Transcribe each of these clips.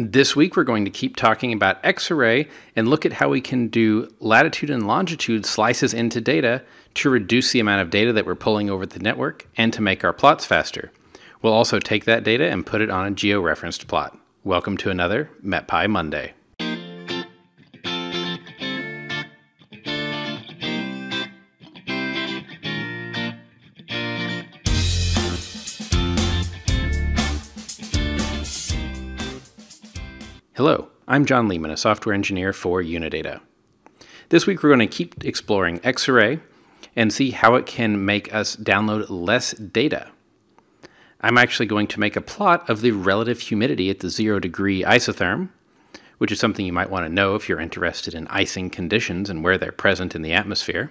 This week, we're going to keep talking about Xarray and look at how we can do latitude and longitude slices into data to reduce the amount of data that we're pulling over the network and to make our plots faster. We'll also take that data and put it on a georeferenced plot. Welcome to another MetPy Monday. Hello, I'm John Leeman, a software engineer for Unidata. This week we're going to keep exploring Xarray and see how it can make us download less data. I'm actually going to make a plot of the relative humidity at the zero degree isotherm, which is something you might want to know if you're interested in icing conditions and where they're present in the atmosphere.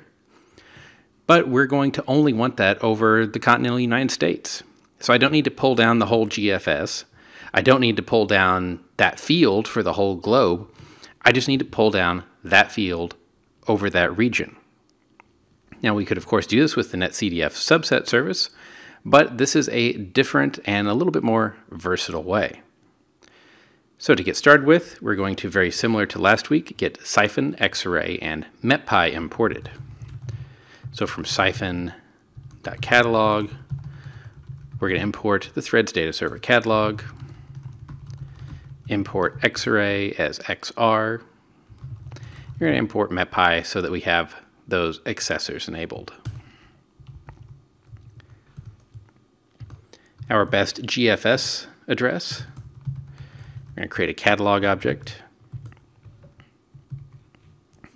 But we're going to only want that over the continental United States. So I don't need to pull down the whole GFS. I don't need to pull down that field for the whole globe. I just need to pull down that field over that region. Now, we could, of course, do this with the NetCDF subset service, but this is a different and a little bit more versatile way. So to get started with, we're going to, very similar to last week, get Siphon, Xarray, and MetPy imported. So from siphon.catalog, we're going to import the THREDDS data server catalog, import Xarray as XR. You're going to import MetPy so that we have those accessors enabled. Our best GFS address. We're going to create a catalog object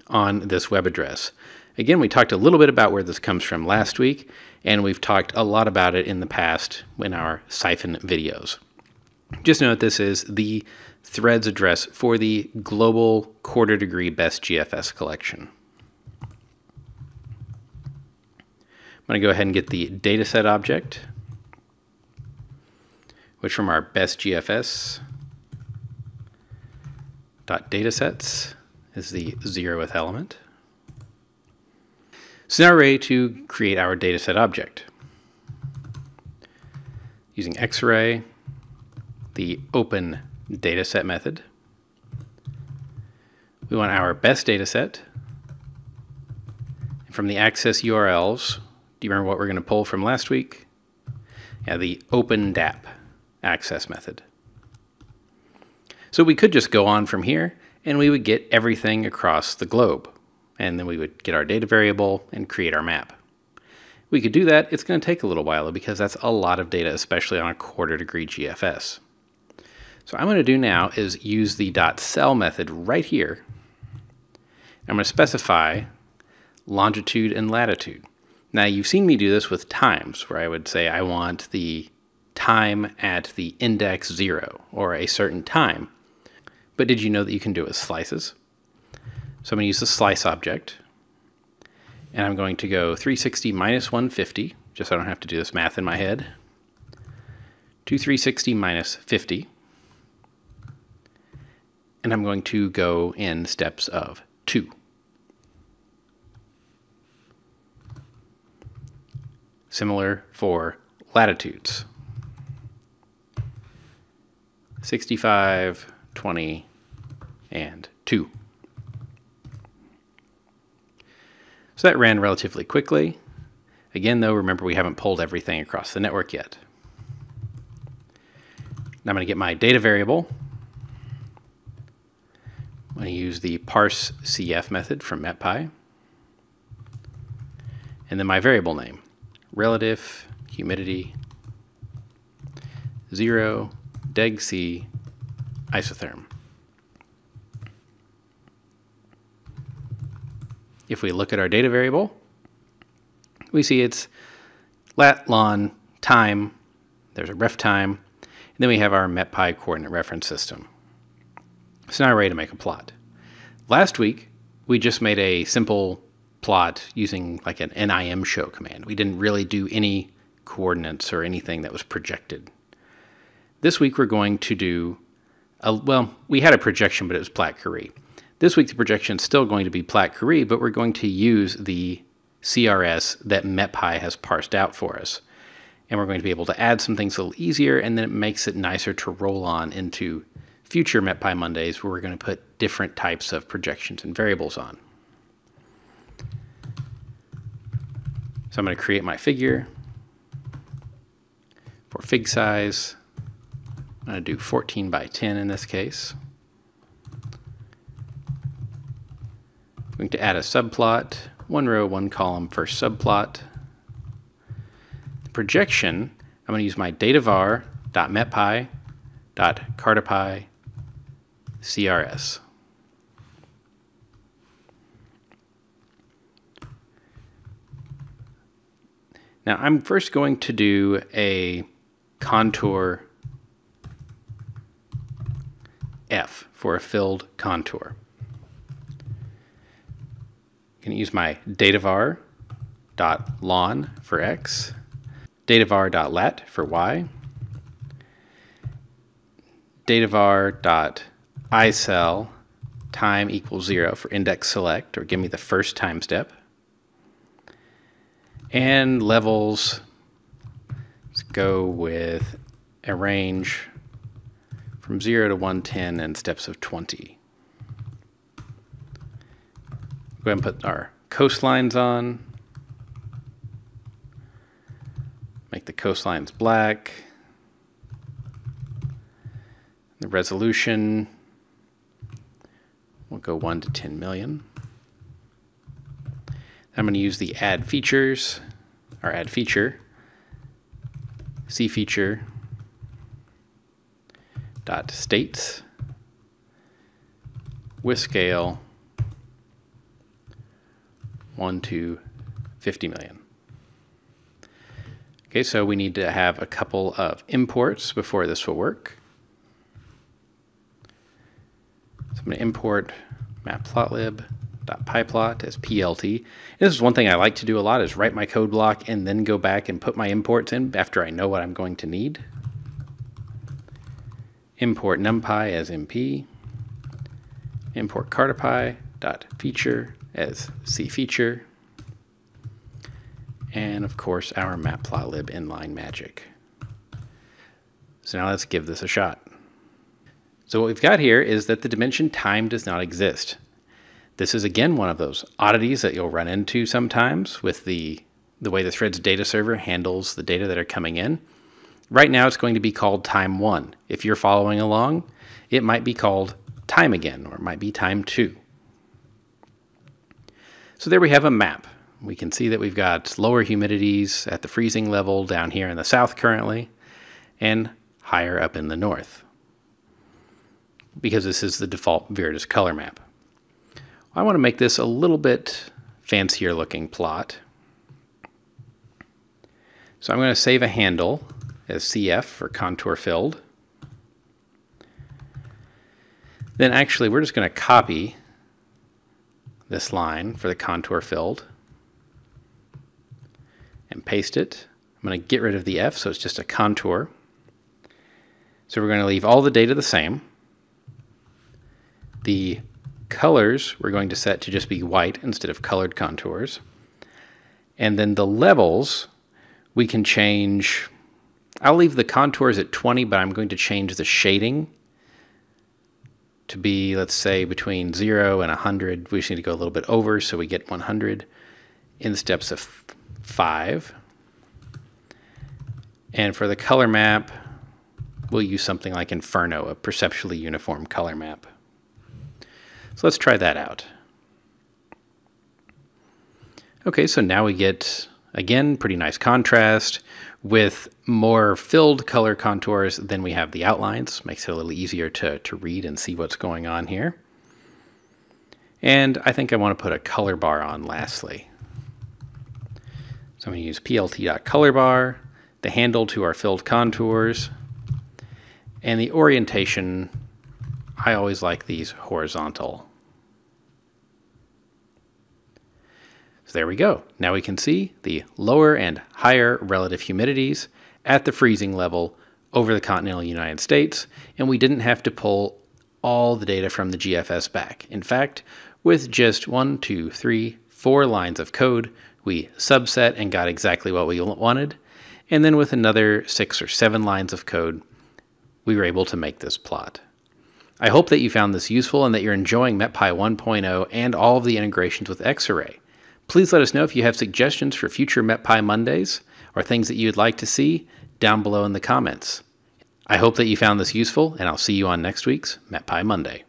on this web address. Again, we talked a little bit about where this comes from last week, and we've talked a lot about it in the past in our Siphon videos. Just note this is the THREDDS address for the global quarter degree best GFS collection. I'm going to go ahead and get the dataset object, which from our best GFS dot datasets is the zeroth element. So now we're ready to create our dataset object. Using Xarray, the open dataset method. We want our best dataset. And from the access URLs, do you remember what we're going to pull from last week? Yeah, the OPeNDAP access method. So we could just go on from here and we would get everything across the globe. And then we would get our data variable and create our map. We could do that. It's going to take a little while because that's a lot of data, especially on a quarter degree GFS. So I'm going to do now is use the dot .sel method right here. I'm going to specify longitude and latitude. Now you've seen me do this with times, where I would say I want the time at the index zero, or a certain time. But did you know that you can do it with slices? So I'm going to use the slice object, and I'm going to go 360 minus 150, just so I don't have to do this math in my head, to 360 minus 50, and I'm going to go in steps of two. Similar for latitudes. 65, 20, and 2. So that ran relatively quickly. Again, though, remember we haven't pulled everything across the network yet. Now I'm going to get my data variable, I'm going to use the parse cf method from MetPy. And then my variable name, relative humidity 0 deg C isotherm. If we look at our data variable, we see it's lat, lon, time, there's a ref time, and then we have our MetPy coordinate reference system. So now we're ready to make a plot. Last week, we just made a simple plot using like an imshow command. We didn't really do any coordinates or anything that was projected. This week we're going to do, a, well, we had a projection, but it was Plate Carree. This week the projection is still going to be Plate Carree, but we're going to use the CRS that MetPy has parsed out for us. And we're going to be able to add some things a little easier, and then it makes it nicer to roll on into future MetPy Mondays where we're going to put different types of projections and variables on. So I'm going to create my figure. For fig size, I'm going to do 14 by 10 in this case. I'm going to add a subplot, one row, one column, first subplot. The projection, I'm going to use my datavar.metpy.cartopy CRS. Now I'm first going to do a contour F for a filled contour. I'm going to use my datavar dot lon for x, datavar dot lat for y, datavar dot isel time equals zero for index select or give me the first time step, and levels, let's go with a range from 0 to 110 and steps of 20. Go ahead and put our coastlines on. Make the coastlines black. The resolution, we'll go 1 to 10 million. I'm going to use the add features, or add feature, C feature dot states with scale 1 to 50 million. Okay, so we need to have a couple of imports before this will work. So I'm going to import matplotlib pyplot as PLT. And this is one thing I like to do a lot is write my code block and then go back and put my imports in after I know what I'm going to need. Import numpy as np. Import cartopy dot feature as cfeature. And of course our matplotlib inline magic. So now let's give this a shot. So what we've got here is that the dimension time does not exist. This is again one of those oddities that you'll run into sometimes with the, the way the THREDDS data server handles the data that are coming in. Right now it's going to be called time one. If you're following along, it might be called time again, or it might be time two. So there we have a map. We can see that we've got lower humidities at the freezing level down here in the south currently, and higher up in the north, because this is the default Viridis color map. I want to make this a little bit fancier looking plot. So I'm going to save a handle as CF for contour filled. Then actually we're just going to copy this line for the contour filled and paste it. I'm going to get rid of the F so it's just a contour. So we're going to leave all the data the same. The colors we're going to set to just be white instead of colored contours. And then the levels we can change. I'll leave the contours at 20, but I'm going to change the shading to be, let's say, between 0 and 100. We just need to go a little bit over so we get 100 in steps of 5. And for the color map, we'll use something like Inferno, a perceptually uniform color map. So let's try that out. Okay, so now we get, again, pretty nice contrast with more filled color contours than we have the outlines. Makes it a little easier to, to read and see what's going on here. And I think I want to put a color bar on lastly. So I'm going to use plt.colorbar, the handle to our filled contours, and the orientation, I always like these horizontal. So there we go. Now we can see the lower and higher relative humidities at the freezing level over the continental United States, and we didn't have to pull all the data from the GFS back. In fact, with just one, two, three, four lines of code, we subset and got exactly what we wanted. And then with another six or seven lines of code, we were able to make this plot. I hope that you found this useful and that you're enjoying MetPy 1.0 and all of the integrations with Xarray. Please let us know if you have suggestions for future MetPy Mondays or things that you'd like to see down below in the comments. I hope that you found this useful, and I'll see you on next week's MetPy Monday.